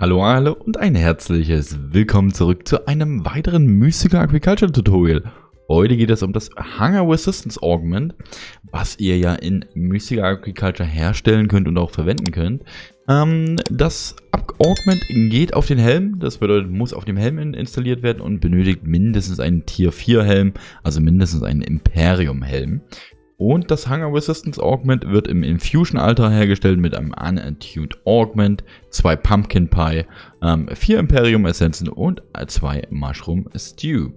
Hallo alle und ein herzliches Willkommen zurück zu einem weiteren Mystical Agriculture Tutorial. Heute geht es um das Hunger Resistance Augment, was ihr ja in Mystical Agriculture herstellen könnt und auch verwenden könnt. Ähm, das Augment geht auf den Helm, das bedeutet, muss auf dem Helm installiert werden und benötigt mindestens einen Tier 4 Helm, also mindestens einen Imperium Helm. Und das Hunger Resistance Augment wird im Infusion Alter hergestellt mit einem Unattuned Augment, zwei Pumpkin Pie, ähm, vier Imperium Essenzen und zwei Mushroom Stew.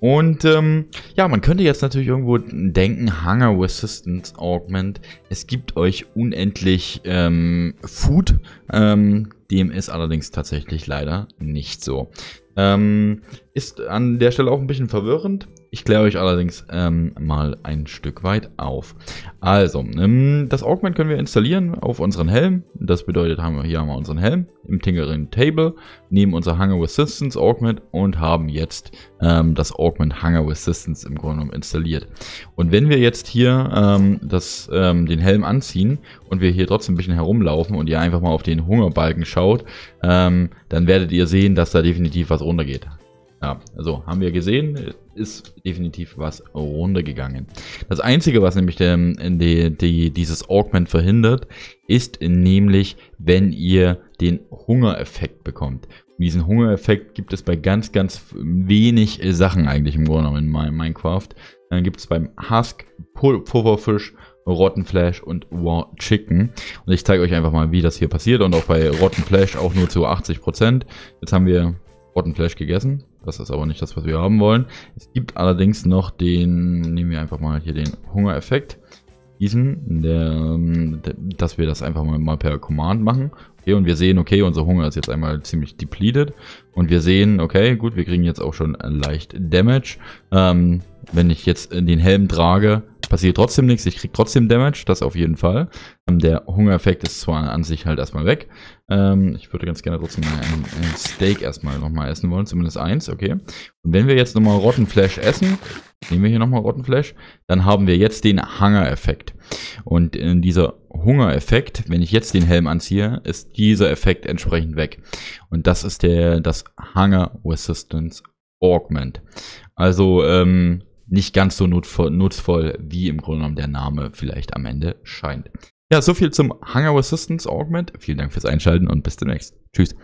Und ähm, ja, man könnte jetzt natürlich irgendwo denken, Hunger Resistance Augment, es gibt euch unendlich ähm, Food. Ähm, dem ist allerdings tatsächlich leider nicht so. Ähm, ist an der Stelle auch ein bisschen verwirrend. Ich kläre euch allerdings ähm, mal ein Stück weit auf. Also, ähm, das Augment können wir installieren auf unseren Helm. Das bedeutet, haben wir hier haben wir unseren Helm im Tinkerin Table, nehmen unser Hunger Resistance Augment und haben jetzt ähm, das Augment Hunger Resistance im Grunde genommen installiert. Und wenn wir jetzt hier ähm, das, ähm, den Helm anziehen und wir hier trotzdem ein bisschen herumlaufen und ihr einfach mal auf den Hungerbalken schaut, ähm, dann werdet ihr sehen, dass da definitiv was runtergeht. Ja, also haben wir gesehen, ist definitiv was runtergegangen. Das Einzige, was nämlich der, die, die, dieses Augment verhindert, ist nämlich, wenn ihr den Hungereffekt bekommt. Und diesen Hungereffekt gibt es bei ganz, ganz wenig Sachen eigentlich im Grunde genommen in Minecraft. Dann gibt es beim Husk, Pufferfisch, Rottenflash und Raw Chicken. Und ich zeige euch einfach mal, wie das hier passiert. Und auch bei Rottenflash auch nur zu 80%. Jetzt haben wir Rottenflash gegessen. Das ist aber nicht das, was wir haben wollen. Es gibt allerdings noch den, nehmen wir einfach mal hier den Hungereffekt. Diesen, der, der, dass wir das einfach mal, mal per Command machen. Okay, und wir sehen, okay, unser Hunger ist jetzt einmal ziemlich depleted. Und wir sehen, okay, gut, wir kriegen jetzt auch schon leicht Damage. Ähm, wenn ich jetzt den Helm trage, passiert trotzdem nichts, ich kriege trotzdem Damage, das auf jeden Fall. Ähm, der Hungereffekt ist zwar an sich halt erstmal weg. Ähm, ich würde ganz gerne trotzdem ein, ein Steak erstmal nochmal essen wollen, zumindest eins, okay. Und wenn wir jetzt nochmal Rottenflash essen, nehmen wir hier nochmal Rottenflash, dann haben wir jetzt den Hunger-Effekt. Und in dieser Hungereffekt, wenn ich jetzt den Helm anziehe, ist dieser Effekt entsprechend weg. Und das ist der das Hunger Resistance Augment. Also ähm, nicht ganz so nutzvoll, wie im Grunde genommen der Name vielleicht am Ende scheint. Ja, soviel zum Hunger Resistance Augment. Vielen Dank fürs Einschalten und bis demnächst. Tschüss.